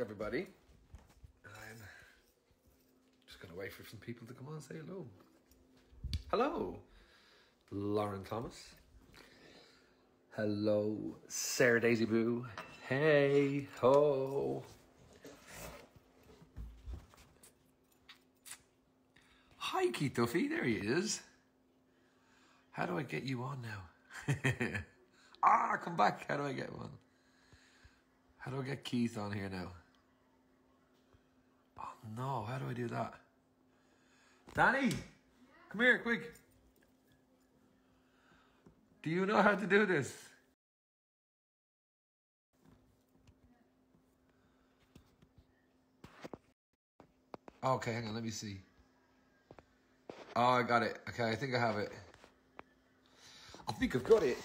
everybody. I'm just going to wait for some people to come on and say hello. Hello, Lauren Thomas. Hello, Sarah Daisy Boo. Hey, ho. Hi, Keith Duffy. There he is. How do I get you on now? ah, come back. How do I get one? How do I get Keith on here now? No, how do I do that? Danny, come here, quick. Do you know how to do this? Okay, hang on, let me see. Oh, I got it. Okay, I think I have it. I think I've got it.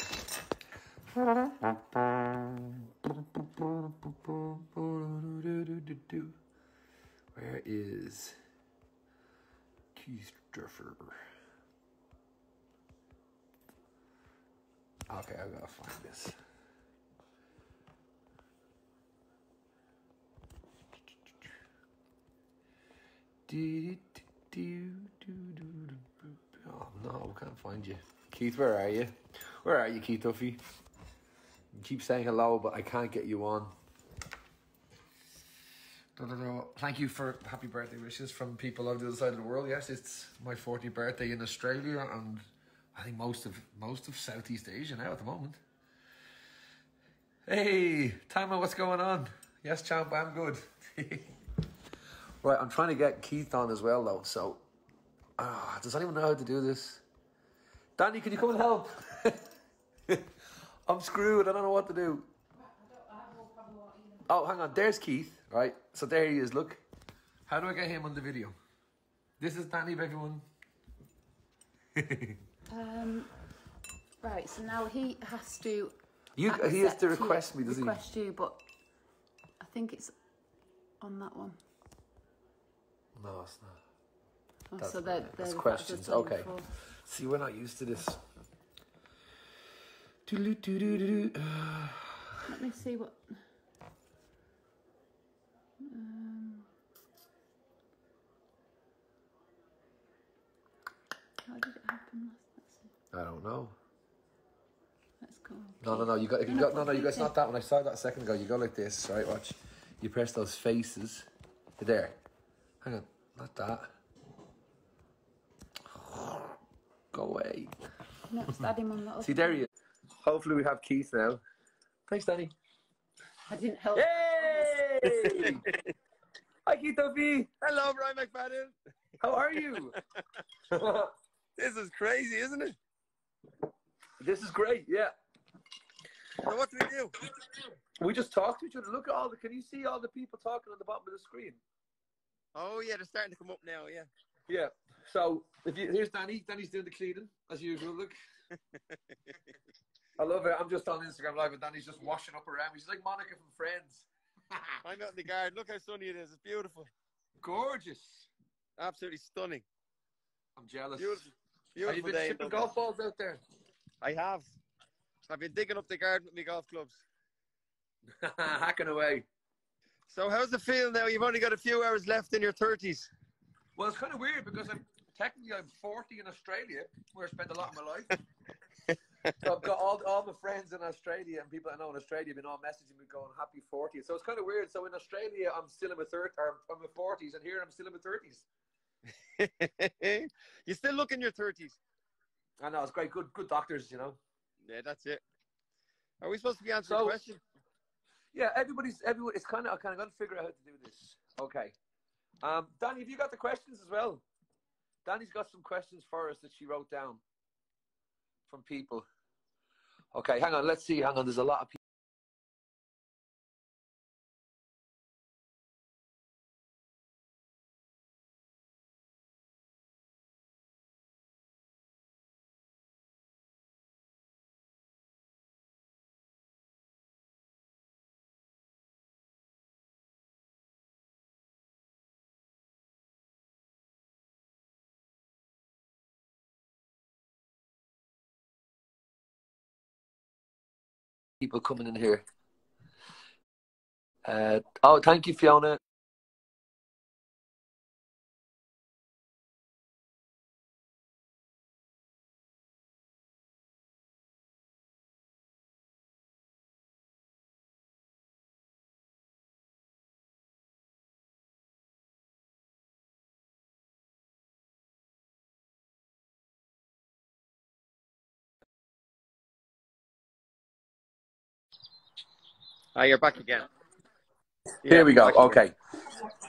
Where is Keith Duffer? Okay, I gotta find this. Oh no, I can't find you. Keith, where are you? Where are you, Keith Duffy? You keep saying hello, but I can't get you on. Thank you for happy birthday wishes from people on the other side of the world. Yes, it's my 40th birthday in Australia and I think most of most of Southeast Asia now at the moment. Hey, Tama, what's going on? Yes, champ, I'm good. right, I'm trying to get Keith on as well though, so uh, does anyone know how to do this? Danny, can you come and help? I'm screwed, I don't know what to do. Oh, hang on. There's Keith, right? So there he is. Look. How do I get him on the video? This is Danny, everyone. um, right. So now he has to. You, he has to request you, me, does request he? Request you, but I think it's on that one. No, it's not. Oh, That's, so they're, that's they're questions. that's Okay. before. See, we're not used to this. Let me see what. Um, how did it happen last? I don't know. Let's go. No, no, no. You got. You No, got. no, No. You got. It's not that one. I saw that a second ago. You go like this, right? Watch. You press those faces. There. Hang on. Not that. Go away. No, just add him on the. See, there he is. Hopefully, we have Keith now. Thanks, Danny. I didn't help. Yay! Hi, Keith Duffy. Hello, Brian McFadden. How are you? This is crazy, isn't it? this is great. Yeah. So what do we do? We just talk to each other. Look at all the. Can you see all the people talking on the bottom of the screen? Oh yeah, they're starting to come up now. Yeah. Yeah. So if you here's Danny. Danny's doing the cleaning as usual. Look. I love it. I'm just on Instagram live, and Danny's just washing up around. me. She's like Monica from Friends. I'm out in the garden. Look how sunny it is. It's beautiful. Gorgeous. Absolutely stunning. I'm jealous. Beautiful. Have you been day. shipping golf balls out there? I have. I've been digging up the garden with my golf clubs. Hacking away. So how's it feel now? You've only got a few hours left in your thirties. Well, it's kind of weird because I'm technically I'm 40 in Australia, where I spent a lot of my life. so I've got all, all my friends in Australia and people I know in Australia have been all messaging me going happy 40th. So it's kind of weird. So in Australia, I'm still in my third, or I'm in my 40s, and here I'm still in my 30s. you still look in your thirties. I know it's great. Good, good doctors, you know. Yeah, that's it. Are we supposed to be answering So- question? Yeah, everybody's everyone. It's kind of I kind of got to figure out how to do this. Okay, um, Danny, have you got the questions as well? Danny's got some questions for us that she wrote down from people. Okay, hang on. Let's see. Hang on. There's a lot of people. coming in here. Uh, oh, thank you, Fiona. Ah, you're back again. Here we go. back again. Okay.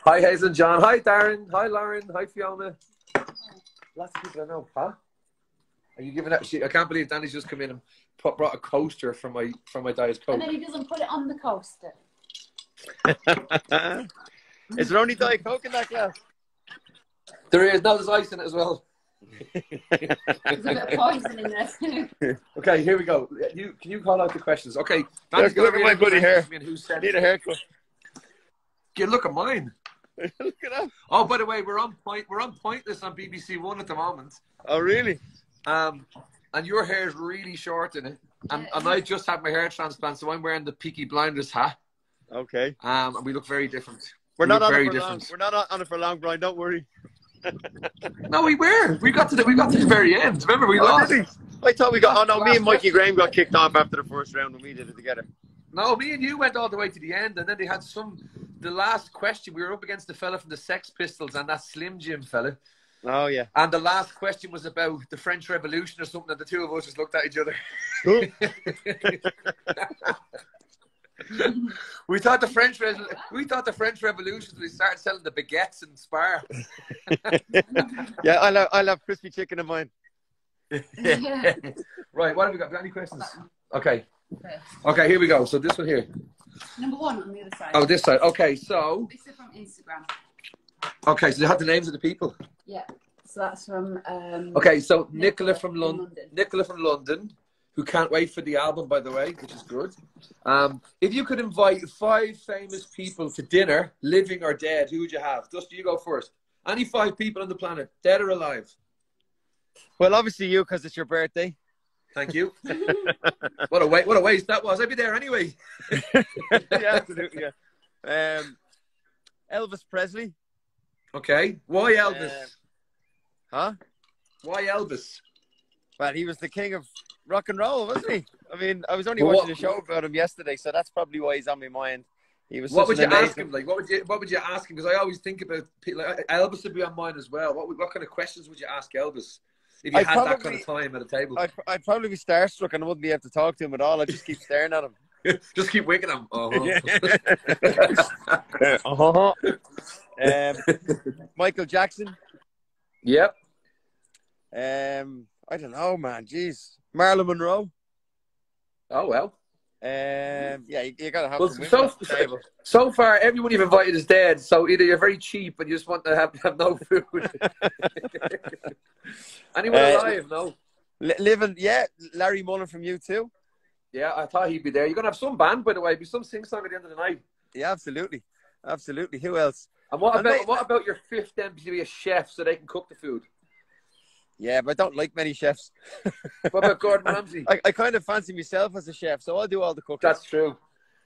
Hi, Hazel John. Hi, Darren. Hi, Lauren. Hi, Fiona. Lots of people I know. Huh? Are you giving that shit? I can't believe Danny's just come in and put, brought a coaster from my from my diet coke. And then he doesn't put it on the coaster. Is there only Diet Coke in that glass? There is no, there's ice in it as well. There's a bit of poison in there. Okay, here we go. You can you call out the questions? Okay, Look- Danny's gonna look at my read buddy who here. sent me and Who I need a haircut. Yeah, look at mine. Look at that. Oh, by the way, we're on point. We're on pointless on BBC One at the moment. Oh, really? Um, and your hair is really short in it. And, Yeah. and I just had my hair transplant, so I'm wearing the Peaky Blinders hat. Okay. Um, and we look very different. We're We not on very it for different. long. We're not on it for long, Brian. Don't worry. No, we were. We got to the we got to the very end. Remember, we Oh, lost. I thought we got. Oh no, me and Mikey Graham got kicked off after the first round when we did it together. No, me and you went all the way to the end, and then they had some. The last question, we were up against the fella from the Sex Pistols and that Slim Jim fella. Oh yeah. And the last question was about the French Revolution or something, and the two of us just looked at each other. Cool. we thought the French Re- we thought the French Revolution we started selling the baguettes and Spar. yeah, I love I'll have crispy chicken in mine. Yeah. right, what have we got? Got any questions? Okay, Okay. okay, here we go. So this one here. Number one on the other side. Oh, this side. Okay, so This is from Instagram. okay, so they had the names of the people. Yeah. So that's from. Um, Okay, so Nicola Nicola from from London. London. Nicola from London, who can't wait for the album, by the way, which is good. Um, if you could invite five famous people to dinner, living or dead, who would you have? Dusty, you go first. Any five people on the planet, dead or alive? Well, obviously you, because it's your birthday. Thank you. what a wait! What a waste that was. I'd be there anyway. yeah, absolutely. Yeah. Um, Elvis Presley. Okay. Why Elvis? Um, Huh? Why Elvis? Well, he was the king of rock and roll, wasn't he? I mean, I was only watching what- a show about him yesterday, so that's probably why he's on my mind. He was What would you amazing... ask him? Like, what would you what would you ask him? Because I always think about people. Like, Elvis would be on mine as well. What would- what kind of questions would you ask Elvis if you I'd had that kind of time at a table? I'd, I'd probably be starstruck and I wouldn't be able to talk to him at all. I'd just keep staring at him. Just keep winking him. uh-huh. Oh. um, Michael Jackson. yep. Um, I don't know, man. Jeez, Marilyn Monroe. Oh well. Um, yeah, you, you gotta have Well, so- at the table. So far, everyone you've invited is dead. So either you're very cheap and you just want to have, have no food. Anyone Uh, alive? No. Li- living, yeah, Larry Mullen from U2. Yeah, I thought he'd be there. You're gonna have some band, by the way. Be some sing song at the end of the night. Yeah, absolutely, absolutely. Who else? And what And about they- what about your fifth MP to be a chef so they can cook the food? Yeah, but I don't like many chefs. What about Gordon Ramsay? I, I kind of fancy myself as a chef, so I'll do all the cooking. That's true.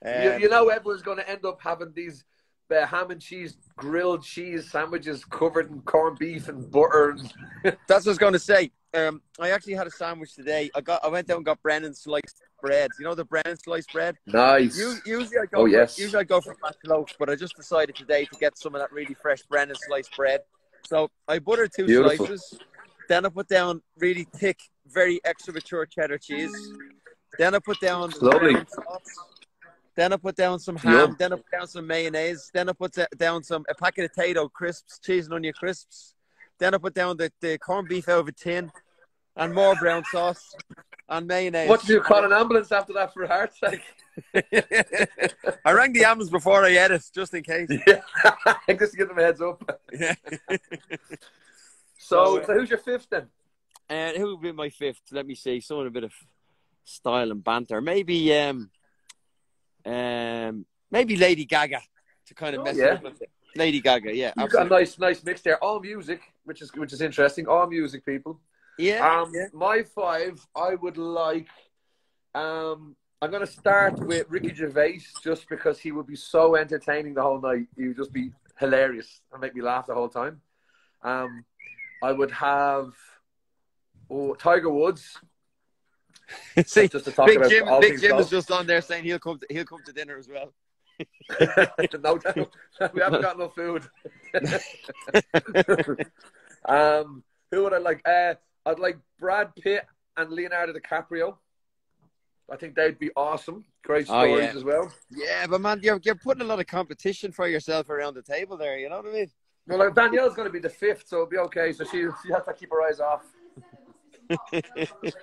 you, Um, you know, everyone's going to end up having these uh, ham and cheese, grilled cheese sandwiches covered in corned beef and butter. That's what I was going to say. Um, I actually had a sandwich today. I got, I went down and got Brennan sliced bread. You know the Brennan sliced bread. Nice. U- Usually I go. Oh, for, yes. Usually I go for fat loaf, but I just decided today to get some of that really fresh Brennan sliced bread. So I buttered two Beautiful. slices. Then I put down really thick, very extra mature cheddar cheese. Then I put down Lovely. Then I put down some ham. Yum. Then I put down some mayonnaise. Then I put down some a packet of potato crisps, cheese and onion crisps. Then I put down the, the corned beef out of a tin, and more brown sauce and mayonnaise. What did you call an ambulance after that for a heart attack? I rang the ambulance before I ate it, just in case. Yeah, just to give them a heads up. Yeah. So, So, so who's your fifth then? And who would be my fifth? Let me see. Someone a bit of style and banter. Maybe um um maybe Lady Gaga to kind of Oh, mess yeah. up. Lady Gaga, yeah. You've got a nice, nice mix there. All music, which is which is interesting. All music, people. Yeah. Um, my five, I would like. Um, I'm going to start with Ricky Gervais just because he would be so entertaining the whole night. He would just be hilarious and make me laugh the whole time. Um, I would have oh, Tiger Woods. See, just to talk Big about Jim, Big Jim is just on there saying he'll come to, he'll come to dinner as well. no, no, we haven't got no food. um, who would I like? Uh, I'd like Brad Pitt and Leonardo DiCaprio. I think they'd be awesome. Great Oh, stories yeah. as well. Yeah, but man, you're you're putting a lot of competition for yourself around the table there. You know what I mean? Well, like Danielle's going to be the fifth, so it'll be okay. So she she has to keep her eyes off.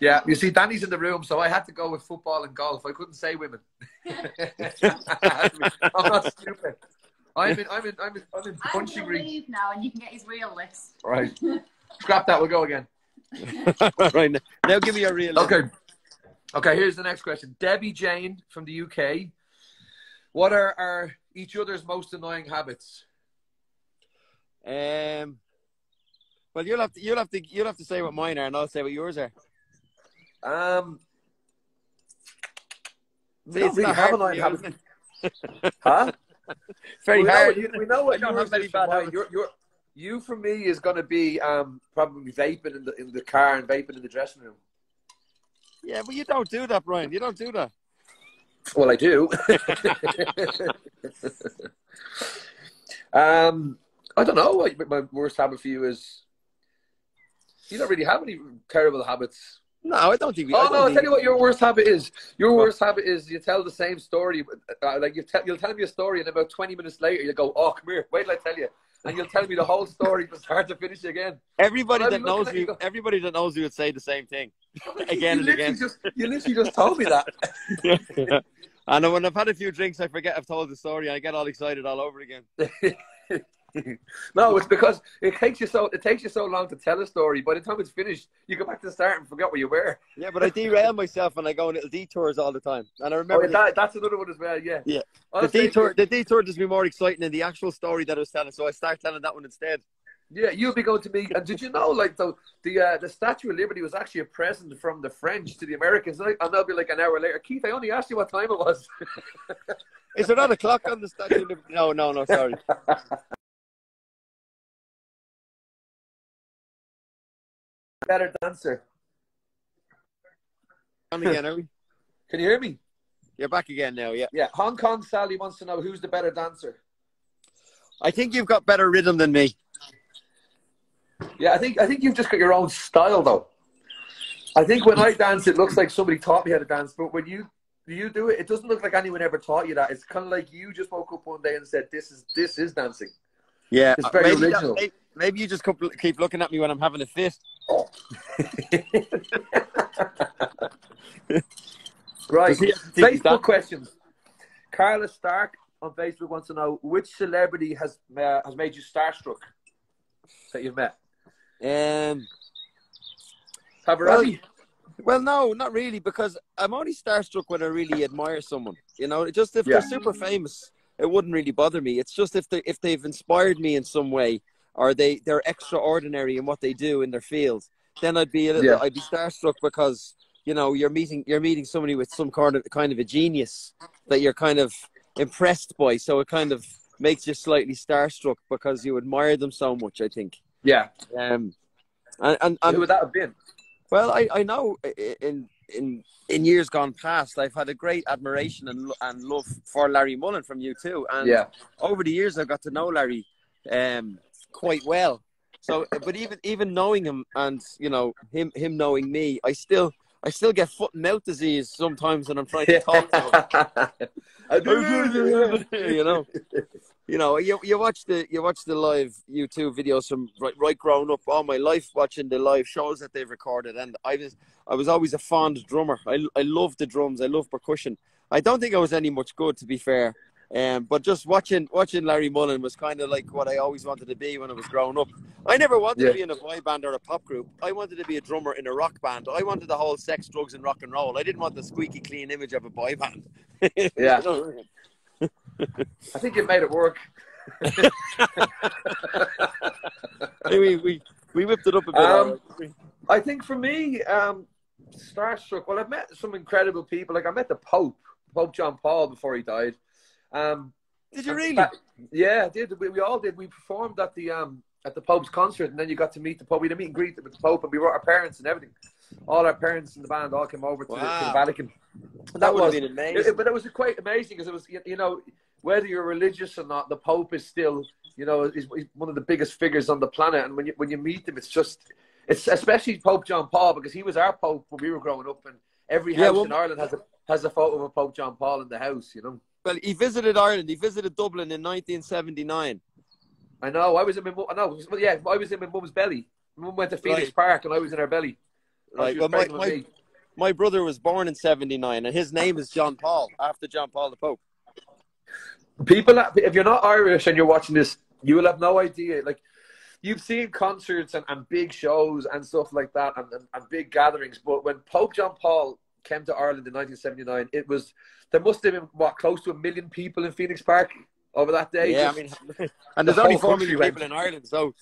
Yeah, you see, Danny's in the room, so I had to go with football and golf. I couldn't say women. I'm not stupid. I'm in. I'm in. I'm in. I'm in I'm punching gonna leave now, and you can get his real list. Right. Scrap that. We'll go again. right now, now give me a real. Okay. Okay. Here's the next question. Debbie Jane from the UK. What are are each other's most annoying habits? Um. Well, you'll have to you'll have to you'll have to say what mine are, and I'll say what yours are. Um. We See, don't it's really not have hard for annoying you, Huh? Very we hard. Know, you, we know what I yours have many is from bad habits. You're, you're, you for me is going to be um, probably vaping in the in the car and vaping in the dressing room. Yeah, but you don't do that, Brian. You don't do that. Well, I do. um, I don't know. what My worst habit for you is you don't really have any terrible habits. No, I don't think. We, I Oh don't no! I'll tell you what your worst habit is. Your What? worst habit is you tell the same story. Uh, like you tell, you'll tell me a story, and about twenty minutes later, you go, "Oh, come here, wait till I tell you," and you'll tell me the whole story from start to finish again. Everybody that knows you, go- everybody that knows you would say the same thing again and again. Just, you literally just told me that. and when I've had a few drinks, I forget I've told the story, I get all excited all over again. no, it's because it takes you so it takes you so long to tell a story. By the time it's finished, you go back to the start and forget where you were. Yeah, but I derail myself and I go on little detours all the time. And I Oh, remember yeah, that, that's another one as well. Yeah. Yeah. I the, detour. The detour just be more exciting than the actual story that I was telling, so I start telling that one instead. Yeah, you'll be going to me. And did you know, like the the uh, the Statue of Liberty was actually a present from the French to the Americans? And, they'll be like an hour later, Keith. I only asked you what time it was. Is there not a clock on the statue? of Liberty? No, no, no. Sorry. Better dancer. On again, are we? Can you hear me? You're back again now. Yeah. Yeah. Hong Kong Sally wants to know who's the better dancer. I think you've got better rhythm than me. Yeah, I think I think you've just got your own style though. I think when I dance, it looks like somebody taught me how to dance, but when you you do it, it doesn't look like anyone ever taught you that. It's kind of like you just woke up one day and said, "This is this is dancing." Yeah. It's very maybe, original. maybe, maybe you just keep, keep looking at me when I'm having a fit. right. Does he have to think he's Facebook questions. Carla Stark on Facebook wants to know which celebrity has uh, has made you starstruck that you've met. Um. Have Well. Well, no, not really, because I'm only starstruck when I really admire someone. You know, just if Yeah. they're super famous, it wouldn't really bother me. It's just if they if they've inspired me in some way, or they they're extraordinary in what they do in their field, then I'd be a little, Yeah. I'd be starstruck because you know you're meeting you're meeting somebody with some kind of kind of a genius that you're kind of impressed by. So it kind of makes you slightly starstruck because you admire them so much. I think. Yeah. Um, and and, and Who would that have been? well, I, I know in in in years gone past, I've had a great admiration and and love for Larry Mullen from U2. And Yeah. over the years, I've got to know Larry um, quite well. So, but even even knowing him and you know him him knowing me, I still I still get foot and mouth disease sometimes when I'm trying to talk to do. you know, you know, you, you watch the you watch the live YouTube videos from right, right growing up all my life watching the live shows that they've recorded, and I was I was always a fond drummer. I I love the drums. I love percussion. I don't think I was any much good, to be fair. Um, but just watching watching Larry Mullen was kind of like what I always wanted to be when I was growing up. I never wanted Yeah. to be in a boy band or a pop group. I wanted to be a drummer in a rock band. I wanted the whole sex, drugs, and rock and roll. I didn't want the squeaky clean image of a boy band. Yeah. I think you made it work. we, we we whipped it up a bit. Um. I think for me, um, starstruck. Well, I've met some incredible people. Like I met the Pope, Pope John Paul, before he died. Um, Did you really? That- yeah, I did. We, we all did. We performed at the um at the Pope's concert, and then you got to meet the Pope. We had a meet and greet with the Pope, and we brought our parents and everything. All our parents in the band all came over to, the, to the Vatican. That would have was- been it- amazing. it- but it was quite amazing because it was, you you know, whether you're religious or not, the Pope is still, you know, is, is one of the biggest figures on the planet. And when you when you meet him, it's just, it's especially Pope John Paul because he was our Pope when we were growing up, and every Yeah, house well- in Ireland has a has a photo of a Pope John Paul in the house. You know, Well, he visited Ireland. He visited Dublin in 1979. I know. I was in my mum. I know. Well, yeah, I was in my mum's belly. My mum went to Phoenix Right. Park, and I was in her belly. Right, well, my- my- My brother was born in 79, and his name is John Paul, after John Paul the Pope. people if you're not irish and you're watching this you will have no idea like you've seen concerts and, and big shows and stuff like that and, and, and big gatherings but when pope john paul came to ireland in 1979 it was there must have been what close to a million people in phoenix park over that day yeah, I mean, and there's the only four million 4 went. people in Ireland, so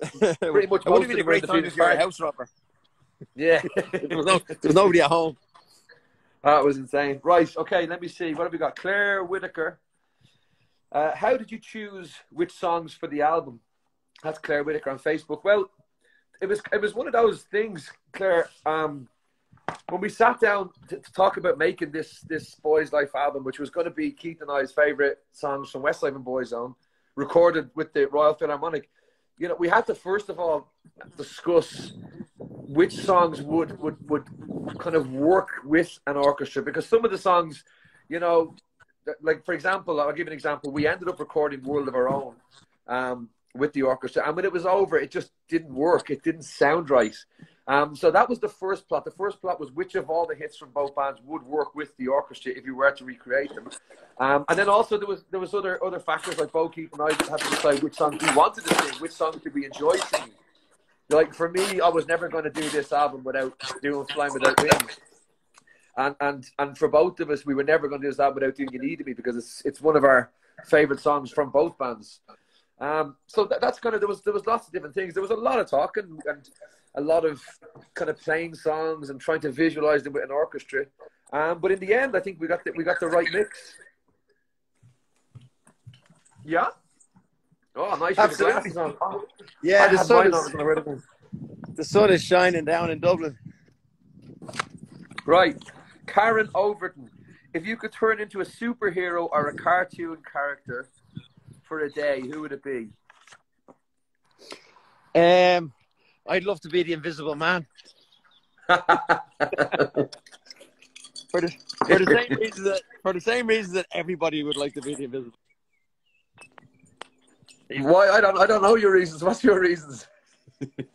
Pretty much it would have been a them were in great time if you're a house robber. yeah There was, no, there was nobody at home. that was insane right okay let me see what have we got claire whitaker uh, how did you choose which songs for the album that's claire whitaker on facebook well it was it was one of those things, Claire. Um, when we sat down to, to talk about making this this Boyzlife album, which was going to be Keith and I's favorite songs from Westside and Boyzone, recorded with the Royal Philharmonic, you know, we had to first of all discuss which songs would would would kind of work with an orchestra because some of the songs, you know, like for example, I'll give an example. We ended up recording World of Our Own. Um, with the orchestra. And when it was over, it just didn't work. It didn't sound right. Um, so that was the first plot. The first plot was which of all the hits from both bands would work with the orchestra if you were to recreate them. Um, and then also there was there was other other factors like Bo Keith and I had to decide which songs we wanted to sing, which songs did we enjoy singing. Like for me, I was never going to do this album without doing "Flying Without Wings." And and and for both of us, we were never going to do this album without doing "You Needed Me" because it's it's one of our favorite songs from both bands. Um, so that, that's kind of there was there was lots of different things. There was a lot of talking and a lot of kind of playing songs and trying to visualize them with an orchestra. Um, but in the end, I think we got the, we got the right mix. Yeah. Oh, nice. Absolutely. on. Oh, Yeah, the had sun, mine on, I is, was gonna wear them. the sun is shining down in Dublin. Right. Karen Overton. If you could turn into a superhero or a cartoon character for a day, who would it be? Um, I'd love to be the Invisible Man for the for the same reason that for the same reason that everybody would like to be the Invisible. Why? I don't. I don't know your reasons. What's your reasons?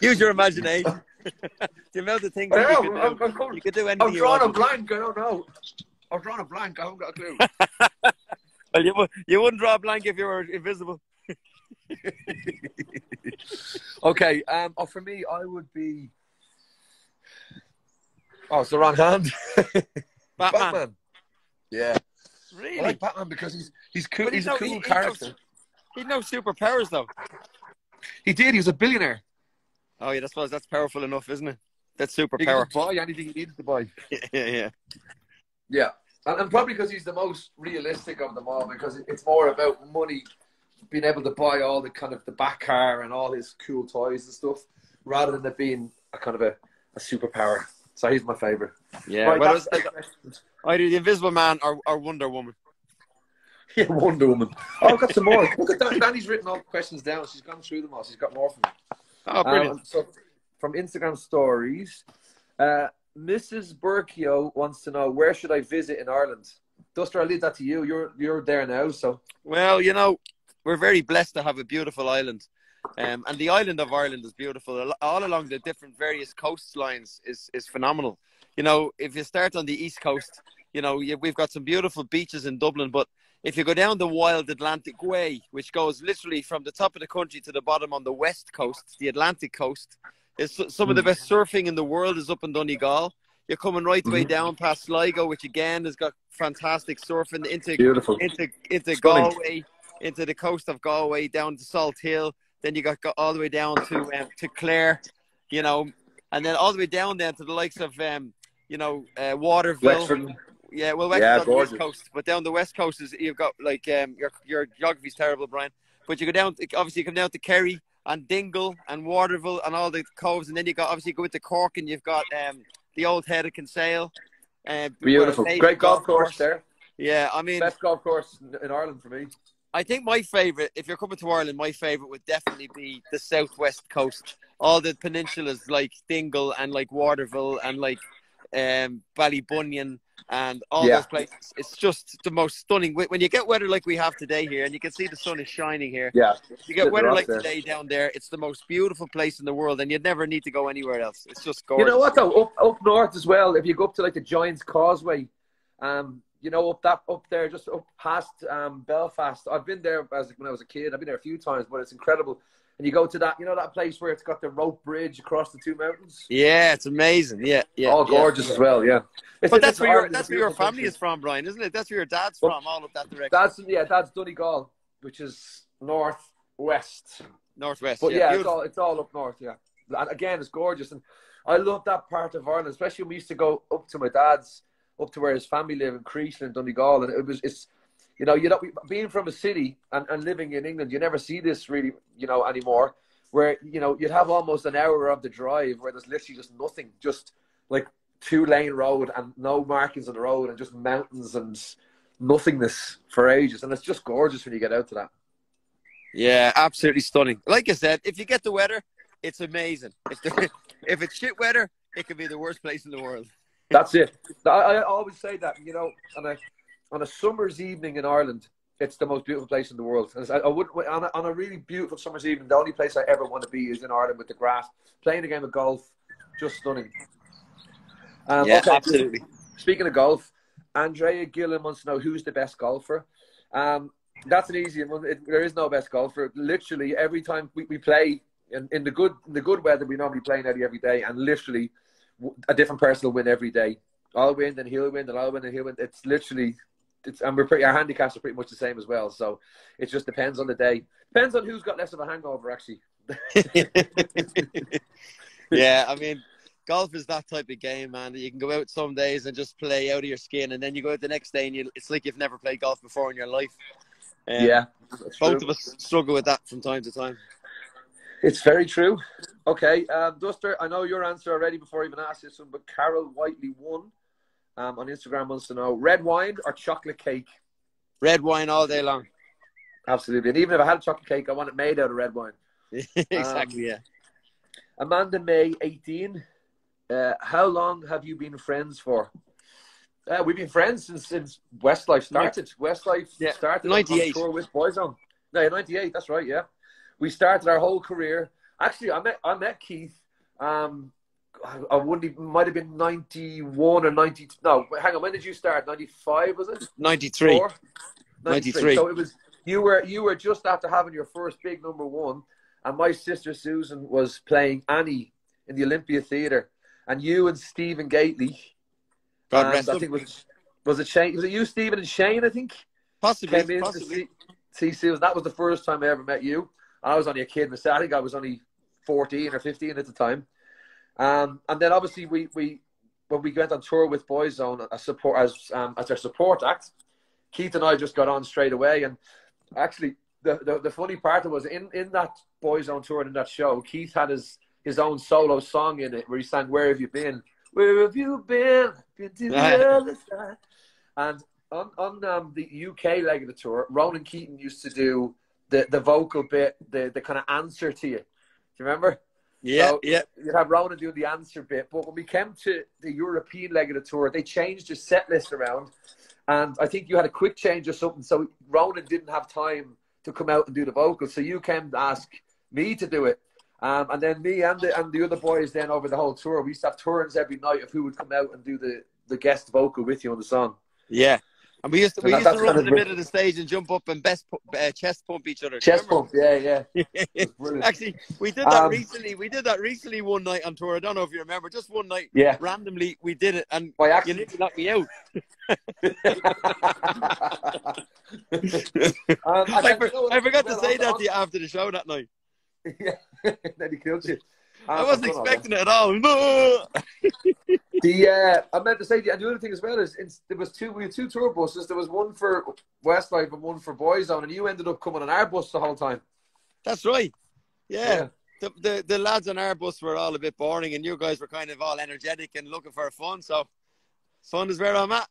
Use your imagination. the amount of things I that you know, could I'm, do. I'm, going- You could do anything. I'm you drawing a blank. I don't know. I'm drawing a blank. I haven't got a clue. Well, you, you wouldn't draw a blank if you were invisible. Okay. Um. Oh, for me, I would be. Oh, it's the wrong hand. Batman. Yeah. Really? I like Batman because he's he's cool. But he's a no- cool he- he character. He'd no superpowers though. He did. He was a billionaire. Oh yeah, suppose that's powerful enough, isn't it? That's He superpower. could buy anything he needed to buy. yeah, yeah. Yeah, and, and probably because he's the most realistic of them all, because it's more about money, being able to buy all the kind of the back car and all his cool toys and stuff, rather than it being a kind of a, a superpower. So he's my favorite. Yeah. Right, well, either the Invisible Man or, or Wonder Woman. yeah, Wonder Woman. Oh, I've got some more. Look at that. Danny's written all the questions down. She's gone through them all. She's got more from me. Oh, brilliant. Um, so from Instagram stories, uh, Mrs. Burkio wants to know where should I visit in Ireland. Duster, I'll leave that to you. You're you're there now, so Well, you know, we're very blessed to have a beautiful island. Um, and the island of Ireland is beautiful. All along the different various coastlines is, is phenomenal. You know, if you start on the east coast, you know, we've got some beautiful beaches in Dublin. But if you go down the wild Atlantic Way, which goes literally from the top of the country to the bottom on the west coast, the Atlantic coast, is some of the best surfing in the world is up in Donegal. You're coming right the way Mhm. down past Sligo, which again has got fantastic surfing into beautiful. into into Stunning. Galway, into the coast of Galway, down to Salthill. Then you got, got all the way down to um, to Clare. you know, and then all the way down then to the likes of, um, you know, uh, Waterville. Yeah, well, West Yeah, on the west coast, but down the west coast is you've got like um, your your geography's terrible, Brian. But you go down, obviously, you come down to Kerry and Dingle and Waterville and all the coves, and then you got obviously you go into Cork and you've got um, the old head of Kinsale. Uh, Beautiful. Great golf course there. Yeah, I mean, Best golf course in- in Ireland for me. I think my favorite, if you're coming to Ireland, my favorite would definitely be the southwest coast. All the peninsulas like Dingle and like Waterville and like um, Ballybunion and all Yeah. those places. It's just the most stunning. When you get weather like we have today here, and you can see the sun is shining here. Yeah. You get weather like there. today down there. It's the most beautiful place in the world, and you'd never need to go anywhere else. It's just gorgeous. You know what though? Up up north as well. If you go up to like the Giants Causeway, um, you know up that up there, just up past um Belfast. I've been there as when I was a kid. I've been there a few times, but it's incredible. And you go to that, you know that place where it's got the rope bridge across the two mountains. Yeah, it's amazing. Yeah, yeah. All yeah. gorgeous as well. Yeah. It's- But that's where your that's where your family country. is from, Brian, isn't it? That's where your dad's Well, from, all up that direction. That's yeah, that's Donegal, which is northwest. Northwest. But yeah, yeah, it's all it's all up north. Yeah, and again, it's gorgeous, and I love that part of Ireland, especially when we used to go up to my dad's, up to where his family live in Creeslough and Donegal, and it was it's, you know, you know, being from a city and, and living in England, you never see this really, you know, anymore. Where you know you'd have almost an hour of the drive where there's literally just nothing, just like two lane road and no markings on the road and just mountains and nothingness for ages, and it's just gorgeous when you get out to that. Yeah, absolutely stunning. Like I said, if you get the weather, it's amazing. If, if it's shit weather, it could be the worst place in the world. That's it. I, I always say that, you know, on a on a summer's evening in Ireland, it's the most beautiful place in the world. And I, I would on a, on a really beautiful summer's evening, the only place I ever want to be is in Ireland with the grass, playing a game of golf, just stunning. Um, yeah, okay, absolutely. Speaking of golf, Andrea Gillen wants to know who's the best golfer. Um, that's an easy one. It, there is no best golfer. Literally, every time we, we play in, in the good in the good weather, we normally play Eddie every day, and literally a different person will win every day. I'll win, then he'll win, then I'll win, then he'll win. It's literally, it's and we're pretty. Our handicaps are pretty much the same as well. So it just depends on the day. Depends on who's got less of a hangover, actually. yeah, I mean, golf is that type of game, man. that You can go out some days and just play out of your skin, and then you go out the next day and you, it's like you've never played golf before in your life. Um, yeah, both true. of us struggle with that from time to time. It's very true. Okay, um, Duster, I know your answer already before I even asked this one, but Carol Whiteley won um, on Instagram wants to know red wine or chocolate cake. Red wine all day long. Absolutely, and even if I had a chocolate cake, I want it made out of red wine. exactly. yeah. Amanda May, eighteen. Uh, how long have you been friends for? Uh, we've been friends since since Westlife started. Westlife Yeah, started on 98. tour with Boyzone. No, ninety eight. That's right. Yeah, we started our whole career. Actually, I met I met Keith. Um, I, I wouldn't even might have been ninety one or ninety. No, hang on. When did you start? Ninety five was it? Ninety three. Ninety three. So it was you were you were just after having your first big number one, and my sister Susan was playing Annie in the Olympia Theatre, and you and Stephen Gately. God and rest I think it was was it Shane? Was it you, Stephen, and Shane? I think Possibly. came in to see, see Susan. That was the first time I ever met you. I was only a kid myself. I think I was only fourteen or fifteen at the time. Um, and then obviously we we when we went on tour with Boyzone as support as um, as their support act, Keith and I just got on straight away. And actually, the the, the funny part was in in that Boyzone tour and in that show, Keith had his his own solo song in it where he sang "Where Have You Been." Where have you been? Been to the other side. And on on um, the UK leg of the tour, Ronan Keating used to do the the vocal bit, the the kind of answer to you. Do you remember? Yeah, So- yeah. You'd have Ronan doing the answer bit, but when we came to the European leg of the tour, they changed their set list around, and I think you had a quick change or something. So Ronan didn't have time to come out and do the vocals, so you came to ask me to do it. Um, and then me and the and the other boys then over the whole tour, we used to have turns every night of who would come out and do the, the guest vocal with you on the song. Yeah. And we used to, we used to run to the middle of the stage and jump up and best uh, chest pump each other. Chest pump, yeah, yeah. It was brilliant. Actually, we did that Um, recently. We did that recently one night on tour. I don't know if you remember. Just one night, Yeah. randomly, we did it, and By you accident. nearly knocked me out. Um, I, for- you I forgot to say that to you after the show that night. Yeah, then he killed you. I wasn't expecting it at all. No. the uh, I meant to say, and the other thing as well is it's, there was two we had two tour buses. There was one for Westlife and one for Boyzone, and you ended up coming on our bus the whole time. That's right. Yeah. yeah. The, the the lads on our bus were all a bit boring, and you guys were kind of all energetic and looking for fun. So fun is where I'm at.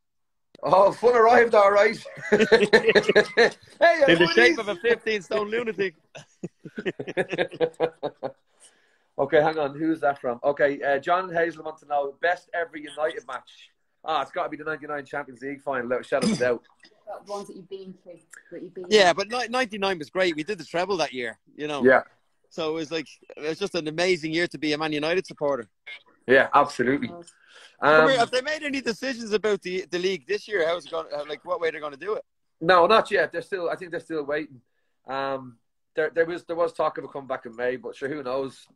Oh, fun arrived, all right. hey, in the shape of a 15 stone lunatic. okay, hang on. Who's that from? Okay, uh, John Hazel wants to know best ever United match. Ah, it's got to be the '99 Champions League final. Look, shadow of doubt. The ones that you've been through. That you've been yeah, but '99 was great. We did the treble that year. You know. Yeah. So it was like it was just an amazing year to be a Man United supporter. Yeah, absolutely. Um, have they made any decisions about the the league this year? How's it going? Like, what way they're going to do it? No, not yet. They're still. I think they're still waiting. Um, there, there was there was talk of a comeback in May, but sure, who knows?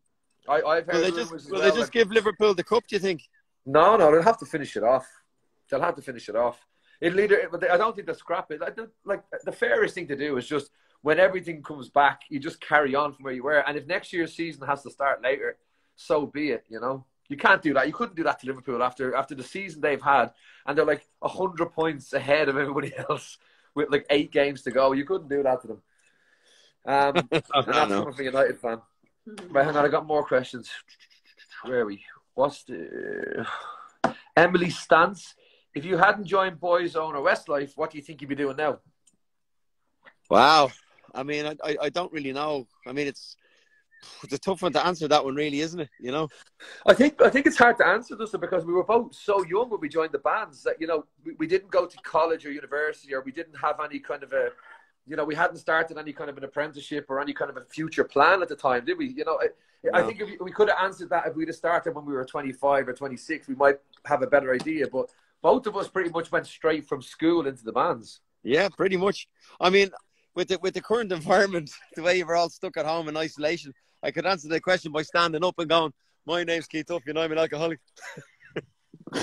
I, I've heard. Will they just, will well, they just like, give Liverpool the cup? Do you think? No, no, they'll have to finish it off. They'll have to finish it off. It'll either, but I don't think they'll scrap it. Like the, like the fairest thing to do is just when everything comes back, you just carry on from where you were. And if next year's season has to start later, so be it. You know. You can't do that. You couldn't do that to Liverpool after after the season they've had, and they're like hundred points ahead of everybody else with like eight games to go. You couldn't do that to them. Um, and that's coming from a United fan. Mm-hmm. Right, hang on, I got more questions. Where are we? What's the Emily Stance? If you hadn't joined Boyzone or Westlife, what do you think you'd be doing now? Wow. I mean, I, I don't really know. I mean, it's it's a tough one to answer that one, really, isn't it? You know, I think I think it's hard to answer this because we were both so young when we joined the bands that you know we, we didn't go to college or university or we didn't have any kind of a you know we hadn't started any kind of an apprenticeship or any kind of a future plan at the time, did we? You know, I, no. I think if we, we could have answered that if we'd have started when we were 25 or 26, we might have a better idea. But both of us pretty much went straight from school into the bands. Yeah, pretty much. I mean, with the with the current environment, the way we're all stuck at home in isolation, I could answer the question by standing up and going, "My name's Keith Duff, you know I'm an alcoholic."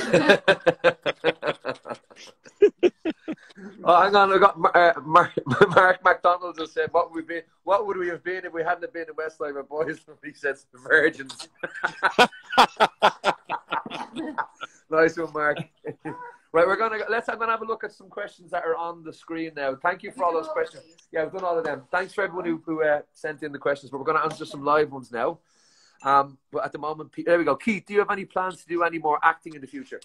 oh, hang on, I got uh, Mark, Mark McDonald just said, "What would we be? What would we have been if we hadn't been in Westlife Boys?" He says, "The Virgins." nice one, Mark. Right, we're gonna let's. I'm gonna have a look at some questions that are on the screen now. Thank you for all those questions. Yeah, we've done all of them. Thanks for everyone who, who uh, sent in the questions. But we're gonna answer some live ones now. Um, but at the moment, there we go. Keith, do you have any plans to do any more acting in the future?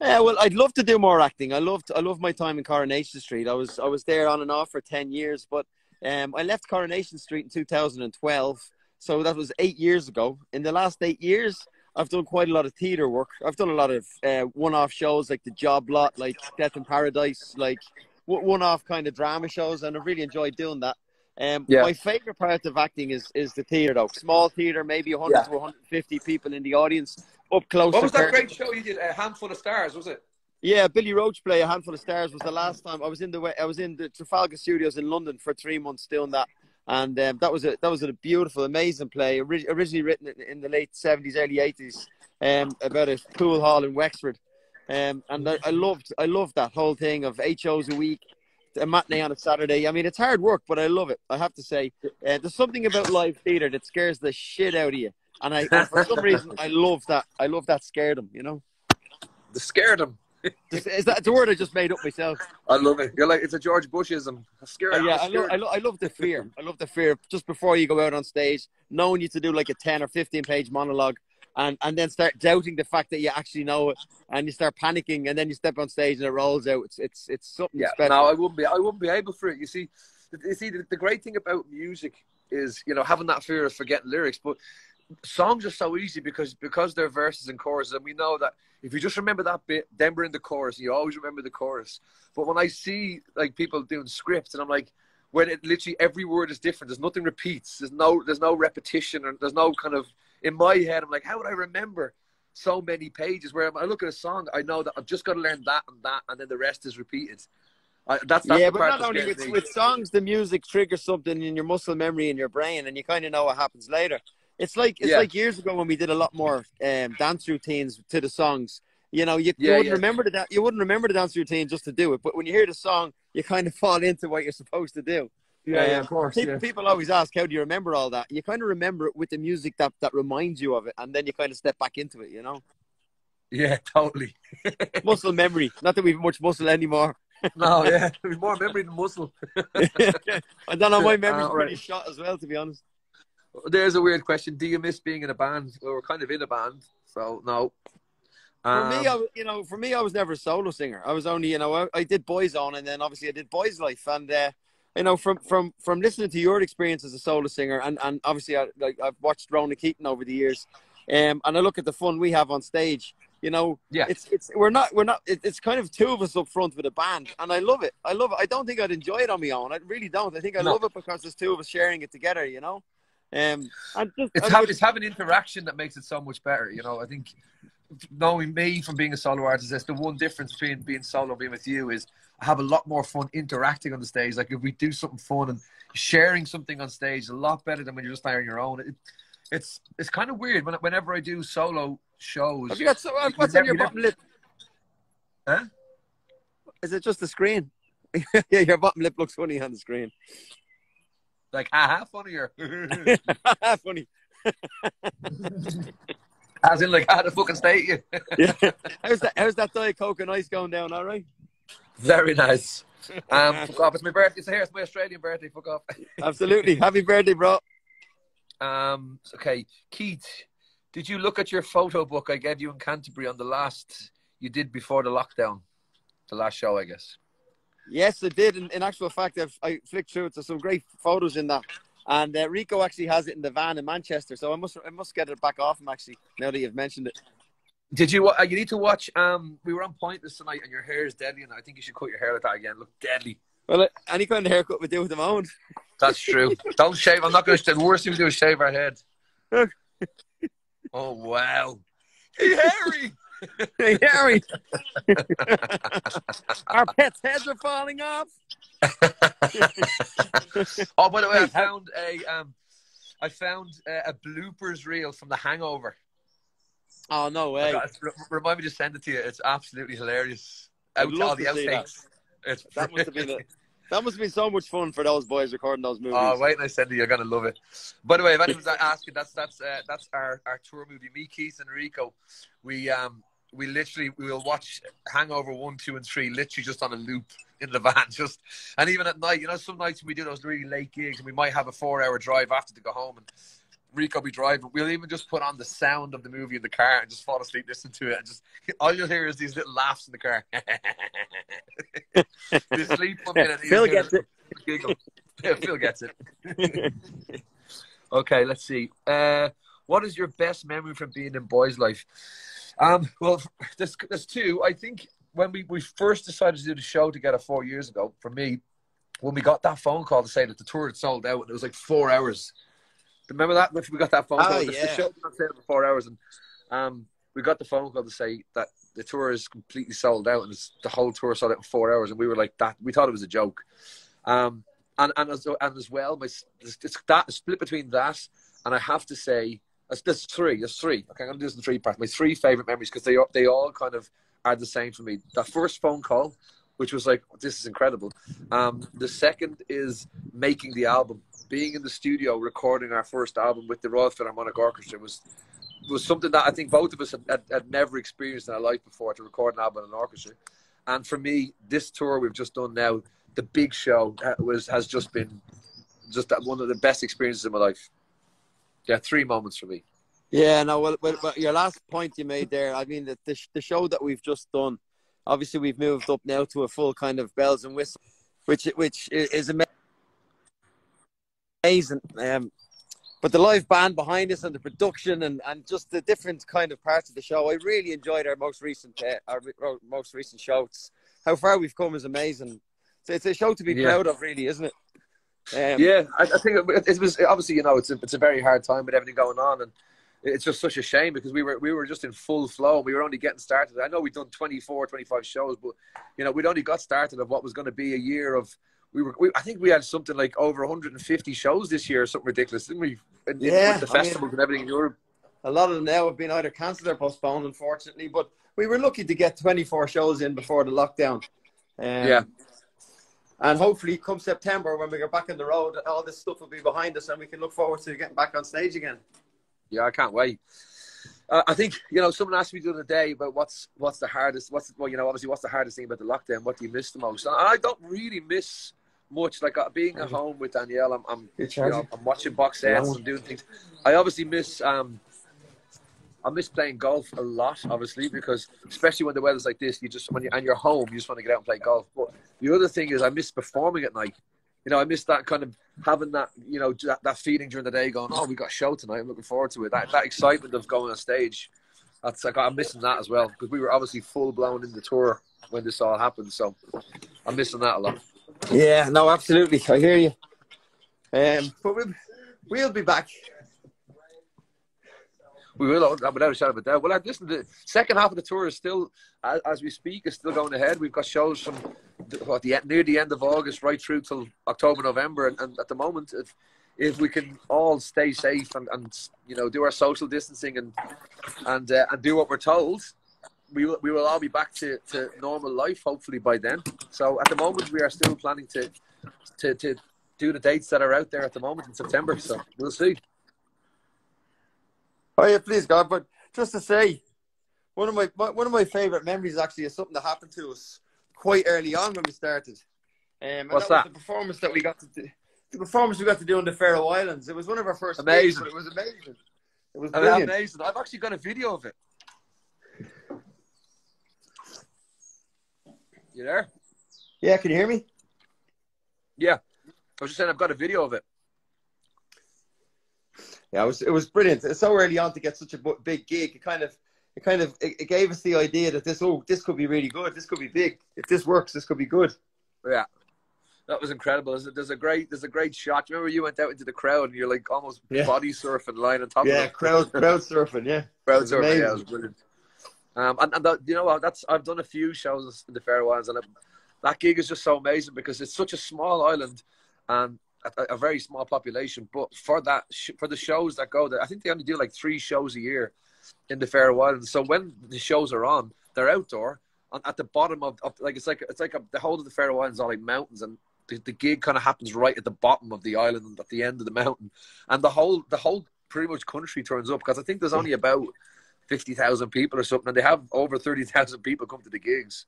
Yeah, well, I'd love to do more acting. I loved, I loved my time in Coronation Street. I was, I was there on and off for ten years, but um, I left Coronation Street in 2012, so that was eight years ago. In the last eight years, I've done quite a lot of theatre work. I've done a lot of uh, one-off shows like The Job Lot, like Death in Paradise, like one-off kind of drama shows, and I've really enjoyed doing that. Um, yeah. My favorite part of acting is is the theatre, though. Small theatre, maybe 100 yeah. to 150 people in the audience, up close. What was that great show you did? A handful of stars, was it? Yeah, Billy Roche play a handful of stars was the last time I was in the I was in the Trafalgar Studios in London for three months doing that and um, that was a that was a beautiful, amazing play. originally written in the late seventies, early eighties, um, about a pool hall in Wexford, um, and I, I, loved I loved that whole thing of eight shows a week, a matinee on a Saturday. I mean, it's hard work, but I love it. I have to say, uh, there's something about live theatre that scares the shit out of you, and I and for some reason I love that. I love that scared them, you know. The scared them. Is that the word I just made up myself? I love it. You're like it's a George Bushism. Scary. Uh, yeah, I love, I love, I love the fear. I love the fear just before you go out on stage, knowing you to do like a ten or fifteen page monologue, and and then start doubting the fact that you actually know it, and you start panicking, and then you step on stage and it rolls out. It's it's it's something yeah, special. No, I wouldn't be. I wouldn't be able for it. You see, you see, the, the great thing about music is you know having that fear of forgetting lyrics, but songs are so easy because because they're verses and choruses, and we know that if you just remember that bit, then we're in the chorus. You always remember the chorus. But when I see like people doing scripts, and I'm like, when it literally every word is different, there's nothing repeats. There's no there's no repetition, or there's no kind of in my head. I'm like, how would I remember so many pages? Where I look at a song, I know that I've just got to learn that and that, and then the rest is repeated. I, that's, that's yeah, but not only with, with songs, the music triggers something in your muscle memory in your brain, and you kind of know what happens later. It's like it's yeah. like years ago when we did a lot more um, dance routines to the songs. You know, you, yeah, you wouldn't yeah. remember the you wouldn't remember the dance routine just to do it, but when you hear the song, you kind of fall into what you're supposed to do. Yeah, yeah, Um, of course. People, Yeah. people always ask, how do you remember all that? You kind of remember it with the music that, that reminds you of it, and then you kind of step back into it, you know? yeah, totally. Muscle memory. Not that we've much muscle anymore. No, yeah, there's more memory than muscle. I don't know, my memory's Uh, pretty right. shot as well, to be honest. There's a weird question. Do you miss being in a band? Well, we're kind of in a band, so no. For Um, me, I, was- you know, for me, I was never a solo singer. I was only, you know, I, I did Boyzone, and then obviously I did Boyzlife, and uh, you know, from from from listening to your experience as a solo singer, and and obviously, I, like I've watched Ronan Keating over the years, um, and I look at the fun we have on stage. You know, Yeah. it's it's we're not we're not. It, it's kind of two of us up front with a band, and I love it. I love it. I don't think I'd enjoy it on my own. I really don't. I think I No. love it because there's two of us sharing it together. You know, um, and just it's, have, it's having interaction that makes it so much better. You know, I think knowing me from being a solo artist, that's the one difference between being solo and being with you is I have a lot more fun interacting on the stage. Like if we do something fun and sharing something on stage, is a lot better than when you're just there on your own. It, it's it's kind of weird when, whenever I do solo shows. Have you got so? uh, What's on your bottom lip? Huh? Is it just the screen? yeah, your bottom lip looks funny on the screen. Like, haha, funnier. funny. As in, like, how to fucking state you. Yeah. How's that? How's that diet coke and ice going down? All right. Very nice. Um, fuck off. It's my birthday. It's here. It's my Australian birthday. Fuck off. Absolutely. Happy birthday, bro. Um, okay, Keith, did you look at your photo book I gave you in Canterbury on the last you did before the lockdown? The last show, I guess. Yes, I did. In, in actual fact, I've, I flicked through it. There's some great photos in that. And uh, Rico actually has it in the van in Manchester, so I must I must get it back off him actually. Now that you've mentioned it. Did you? Uh, you need to watch. Um, we were on point this tonight, and your hair is deadly, and I think you should cut your hair like that again. Look deadly. Well, uh, any kind of haircut we do with the moment. That's true. Don't shave. I'm not going to. The worst thing we do is shave our head. oh wow, hey Harry. Hey, Harry. Our pets' heads are falling off. oh, by the way, I found a um, I found a, a bloopers reel from The Hangover. Oh no way! got- remind me to send it to you. It's absolutely hilarious. I'd Out love all the to see that. outtakes. It's That must have been a, that must be so much fun for those boys recording those movies. Oh, wait, and I send it. You're gonna love it. By the way, if anyone's asking, that's that's uh, that's our, our tour movie. Me, Keith, and Rico. We um we literally we will watch Hangover one, two, and three, literally just on a loop in the van. Just and even at night, you know, some nights we do those really late gigs, and we might have a four-hour drive after to go home, and Rico be driving. We'll even just put on the sound of the movie in the car and just fall asleep listening to it, and just all you'll hear is these little laughs in the car. you sleep one minute, Phil gets it. Yeah, Phil gets it. okay, let's see. Uh, what is your best memory from being in Boyzlife? Um, well, there's, there's two. I think when we, we first decided to do the show together four years ago, for me, when we got that phone call to say that the tour had sold out, and it was like four hours. Remember that? We got that phone Oh, call, the, the show was on for four hours, and um, we got the phone call to say that the tour is completely sold out, and it's, the whole tour sold out in four hours, and we were like that. We thought it was a joke. Um, and and as and as well, my it's, that split between that, and I have to say, there's, three. There's three. Okay, I'm gonna do this in three parts. My three favorite memories because they all- they all kind of are the same for me. That first phone call, which was like, this is incredible. Um, the second is making the album, being in the studio recording our first album with the Royal Philharmonic Orchestra was was something that I think both of us had, had, had never experienced in our life before to record an album in an orchestra. And for me, this tour we've just done now, the big show was has just been just one of the best experiences in my life. Yeah, three moments for me. Yeah, no. Well, well, well, your last point you made there. I mean, the, the the show that we've just done. Obviously, we've moved up now to a full kind of bells and whistles, which which is ama- amazing. Um, but the live band behind us and the production and, and just the different kind of parts of the show, I really enjoyed our most recent uh, our, most recent show. It's, how far we've come is amazing. So it's a show to be Yeah. proud of, really, isn't it? Um, Yeah, I, I think it, it was obviously you know it's a, it's a very hard time with everything going on, and it's just such a shame because we were we were just in full flow. We were only getting started. I know we've done 24, 25 shows, but you know we'd only got started of what was going to be a year of. We were, we, I think we had something like over 150 shows this year, something ridiculous, didn't we? In, Yeah, the I mean- festivals and everything in Europe. A lot of them now have been either cancelled or postponed, unfortunately. But we were lucky to get 24 shows in before the lockdown. Um, Yeah. And hopefully, come September, when we get back on the road, all this stuff will be behind us, and we can look forward to getting back on stage again. Yeah, I can't wait. Uh, I think you know someone asked me the other day about what's what's the hardest. What's well, you know, obviously, what's the hardest thing about the lockdown? What do you miss the most? And I don't really miss much. Like uh, being at home with Danielle, I'm, I'm, you know, I'm watching box sets and doing things. I obviously miss. Um, I miss playing golf a lot, obviously, because especially when the weather's like this, you just when you and you're home, you just want to get out and play golf. But the other thing is, I miss performing at night. You know, I miss that kind of having that, you know, that, that feeling during the day, going, "Oh, we got a show tonight. I'm looking forward to it." That that excitement of going on stage. That's like I'm missing that as well because we were obviously full blown in the tour when this all happened. So I'm missing that a lot. Yeah, no, absolutely. I hear you. Um, but we'll, we'll be back. We will, without a shadow of a doubt. Well, listen, the second half of the tour is still, as we speak, is still going ahead. We've got shows from what, the near the end of August right through till October, November, and, and at the moment, if if we can all stay safe and, and you know do our social distancing and and uh, and do what we're told, we will we will all be back to, to normal life hopefully by then. So at the moment, we are still planning to to to do the dates that are out there at the moment in September. So we'll see. Oh yeah, please God. But just to say, one of my one of my favorite memories actually is something that happened to us quite early on when we started. Um, What's that? that? the performance that we got to do. The performance we got to do in the Faroe Islands. It was one of our first. Amazing. But it was amazing. It was brilliant. amazing. I've actually got a video of it. You there? Yeah, can you hear me? Yeah. I was just saying I've got a video of it. Yeah, it was it was brilliant. It's so early on to get such a big gig. It kind of it kind of it, it gave us the idea that this oh this could be really good. This could be big. If this works, this could be good. Yeah. That was incredible. There's a, great there's a great shot. Remember you went out into the crowd and you're like almost Yeah. body surfing lying on top Yeah, of the crowd crowd surfing. Yeah, crowd surfing. Yeah, it was brilliant. Um, and, and that, you know? That's I've done a few shows in the Faroe Islands, and it, that gig is just so amazing because it's such a small island and a, a very small population. But for that, sh- for the shows that go there, I think they only do like three shows a year in the Faroe Islands. So when the shows are on, they're outdoor. And at the bottom of, of like it's like it's like a, the whole of the Faroe Islands are like mountains, and the, the gig kind of happens right at the bottom of the island at the end of the mountain, and the whole the whole pretty much country turns up because I think there's only about fifty thousand people or something, and they have over thirty thousand people come to the gigs,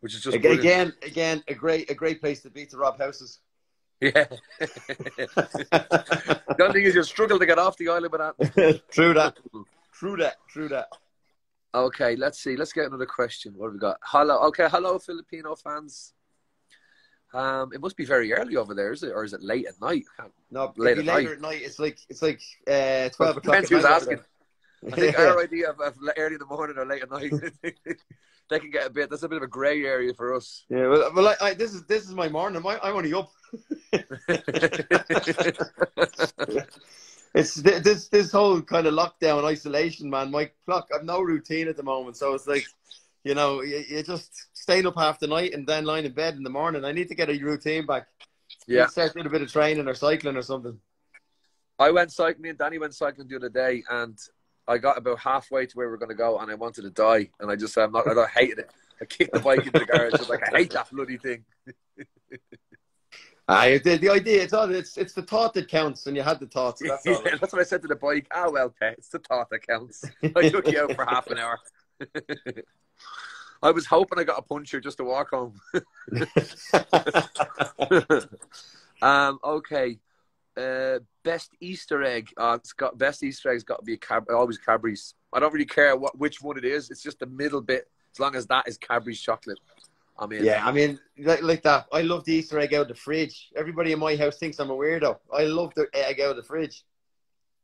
which is just again, brilliant. again, again, a great a great place to be to rob houses. Yeah. the only thing is you struggle to get off the island with that. true that. True that. True that. Okay, let's see. Let's get another question. What have we got? Hello. Okay, hello, Filipino fans. Um, it must be very early over there, is it, or is it late at night? No, Late at later at night. It's like it's like uh, twelve o'clock. Depends who's asking. I think our idea of, of early in the morning or late at night, they can get a bit. That's a bit of a grey area for us. Yeah, well, well I, I, this is this is my morning. I, I'm only up. It's th- this this whole kind of lockdown isolation, man. My clock, I've no routine at the moment, so it's like, you know, you, you just staying up half the night and then lying in bed in the morning. I need to get a routine back. yeah, start doing a bit of training or cycling or something. I went cycling. Danny went cycling the other day, and I got about halfway to where we are going to go, and I wanted to die, and I just said, "I'm not." I hated it. I kicked the bike into the garage. I was like, "I hate that bloody thing." I the, the idea it's all it's it's the thought that counts, and you had the thought. So that's all. Yeah, that's what I said to the bike. Ah, well, Pet, it's the thought that counts. I took you out for half an hour. I was hoping I got a puncher just to walk home. um, okay. Uh, best Easter egg. Uh, it's got best Easter egg's got to be Cab- always Cadbury's. I don't really care what which one it is. It's just the middle bit. As long as that is Cadbury's chocolate, I mean, Yeah, I mean, like, like that. I love the Easter egg out of the fridge. Everybody in my house thinks I'm a weirdo. I love the egg out of the fridge.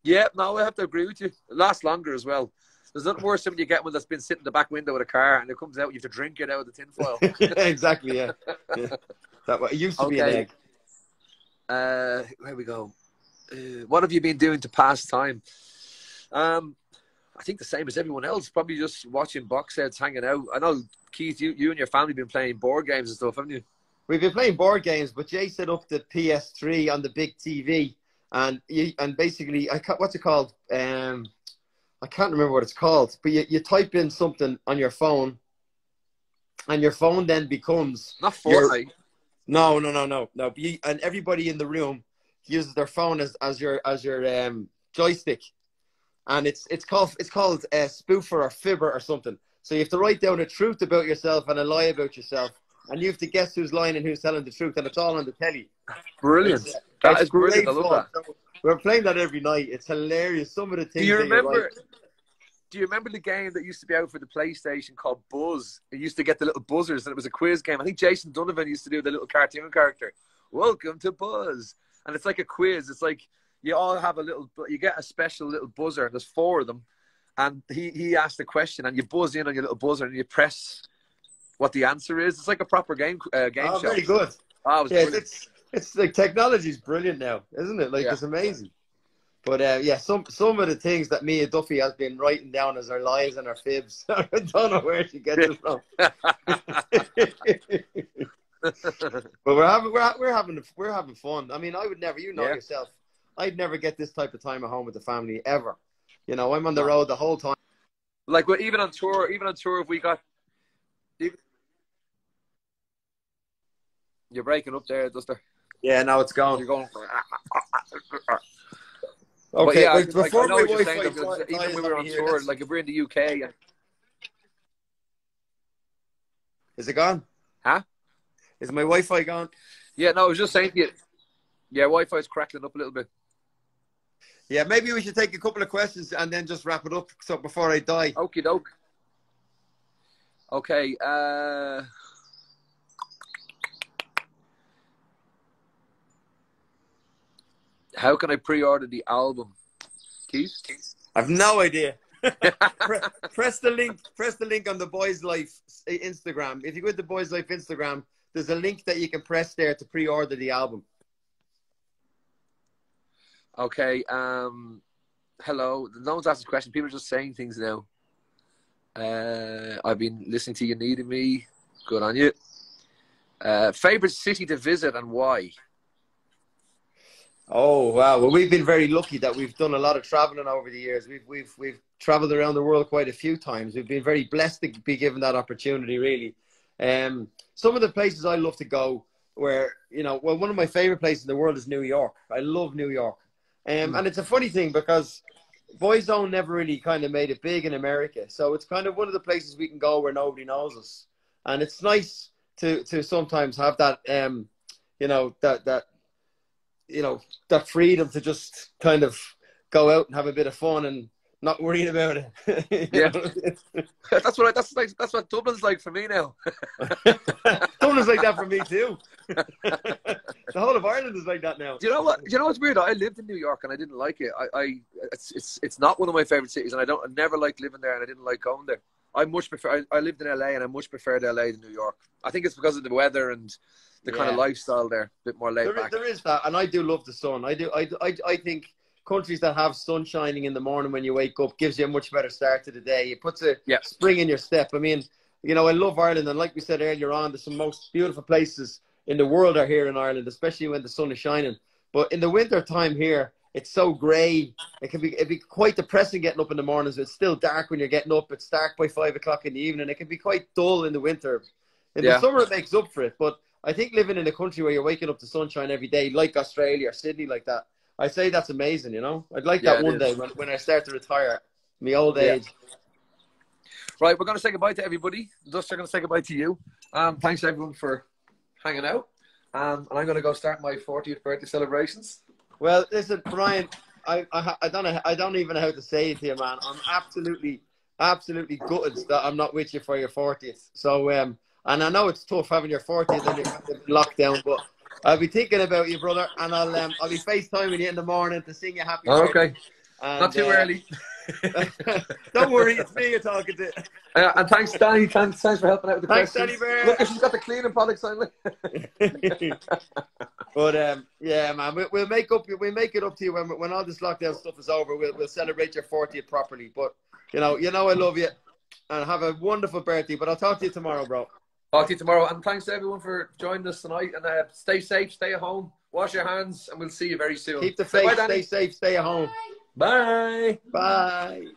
Yeah, no, I have to agree with you. It lasts longer as well. There's nothing worse than when you get one that's been sitting in the back window of a car and it comes out, you have to drink it out of the tinfoil. exactly. Yeah. yeah. That it used to be an egg. Uh, where we go? Uh, what have you been doing to pass time? Um, I think the same as everyone else. Probably just watching box sets, hanging out. I know Keith, you, you and your family been playing board games and stuff, haven't you? We've been playing board games, but Jay set up the PS3 on the big TV, and you, and basically, I ca- what's it called? Um, I can't remember what it's called, but you, you type in something on your phone, and your phone then becomes Not Fortnite. No, no, no, no, no. You, and everybody in the room uses their phone as, as your as your um, joystick, and it's it's called it's called a spoofer or fibber or something. So you have to write down a truth about yourself and a lie about yourself, and you have to guess who's lying and who's telling the truth, and it's all on the telly. Brilliant. It's, That is brilliant. I great love fun. So we're playing that every night. It's hilarious. Some of the things. Do you that remember? Do you remember the game that used to be out for the PlayStation called Buzz? It used to get the little buzzers, and it was a quiz game. I think Jason Donovan used to do the little cartoon character. Welcome to Buzz, and it's like a quiz. It's like you all have a little. You get a special little buzzer, and there's four of them. And he he asked the question, and you buzz in on your little buzzer, and you press what the answer is. It's like a proper game uh, game Oh, show. very good. Oh, it was Yeah, it's it's like technology's brilliant now, isn't it? Like Yeah. it's amazing. But uh, yeah, some some of the things that Mia Duffy has been writing down as her lies and her fibs, I don't know where she gets it from. but we're having we're, we're having we're having fun. I mean, I would never, you know Yeah. yourself, I'd never get this type of time at home with the family ever. You know, I'm on the road the whole time. like well, even on tour, even on tour, if we got. even- You're breaking up there, Duster. Yeah, now it's gone. You're going. Okay, but yeah, wait, like, before I know my what you're saying. though, dies, even when we were on here, tour, that's- like if we're in the UK, and is it gone? Huh? Is my Wi-Fi gone? yeah, no, I was just saying to you. Yeah, Wi-Fi is crackling up a little bit. Yeah, maybe we should take a couple of questions and then just wrap it up. So before I die, Okie doke. Okay. Uh, how can I pre-order the album? Keith? I've no idea. Pre- press the link. Press the link on the Boyzlife Instagram. If you go to the Boyzlife Instagram, there's a link that you can press there to pre-order the album. Okay. Um, hello. No one's asking questions. People are just saying things now. Uh, I've been listening to you needing me. Good on you. Uh, favorite city to visit and why? Oh wow! Well, we've been very lucky that we've done a lot of traveling over the years. We've we've we've traveled around the world quite a few times. We've been very blessed to be given that opportunity. Really, um, some of the places I love to go, where you know, well, one of my favorite places in the world is New York. I love New York, um, and it's a funny thing because Boyzone never really kind of made it big in America, so it's kind of one of the places we can go where nobody knows us, and it's nice to to sometimes have that, um, you know, that that you know that freedom to just kind of go out and have a bit of fun and not worrying about it. Yeah. that's what I, that's like. That's what Dublin's like for me now. Dublin's like that for me too. the whole of Ireland is like that now. Do you know what? Do you know what's weird? I lived in New York and I didn't like it. I, I it's, it's it's not one of my favorite cities, and I don't. I never liked living there, and I didn't like going there. I much prefer. I, I lived in LA, and I much preferred LA to New York. I think it's because of the weather and the kind of lifestyle there, a bit more laid There is, back. there is that, and I do love the sun. I do. I, I, I think countries that have sun shining in the morning when you wake up gives you a much better start to the day. It puts a Yeah. spring in your step. I mean, you know, I love Ireland, and like we said earlier on, there's some most beautiful places in the world are here in Ireland, especially when the sun is shining. But in the winter time here, it's so grey. It can be it be quite depressing getting up in the mornings. It's still dark when you're getting up. It's dark by five o'clock in the evening. It can be quite dull in the winter. In Yeah. the summer, it makes up for it. But I think living in a country where you're waking up to sunshine every day, like Australia or Sydney, like that, I say that's amazing. You know, I'd like Yeah, that one day when, when I start to retire, my old Yeah. age. Right, we're going to say goodbye to everybody. Duster going to say goodbye to you. Um, thanks everyone for hanging out. Um, and I'm going to go start my 40th birthday celebrations. Well, listen, Brian, I, I I don't know, I don't even know how to say it to you, man. I'm absolutely, absolutely gutted that I'm not with you for your 40th. So, um, and I know it's tough having your 40th and you're in lockdown, but I'll be thinking about you, brother, and I'll um, I'll be FaceTiming you in the morning to sing you happy. birthday. Okay, And, not too uh, early. don't worry, it's me you're talking to. Uh, and thanks, Danny. Thanks, thanks for helping out with the Thanks, questions. Danny Bear. Look, she's got the cleaning products on. But um, yeah, man, we, we'll make up. We'll make it up to you when when all this lockdown stuff is over. We'll we'll celebrate your 40th properly. But you know, you know, I love you, and have a wonderful birthday. But I'll talk to you tomorrow, bro. Talk to you tomorrow. And thanks to everyone for joining us tonight. And uh, stay safe, stay at home, wash your hands, and we'll see you very soon. Keep the faith. Bye, Stay safe. Stay at home. Bye. Bye.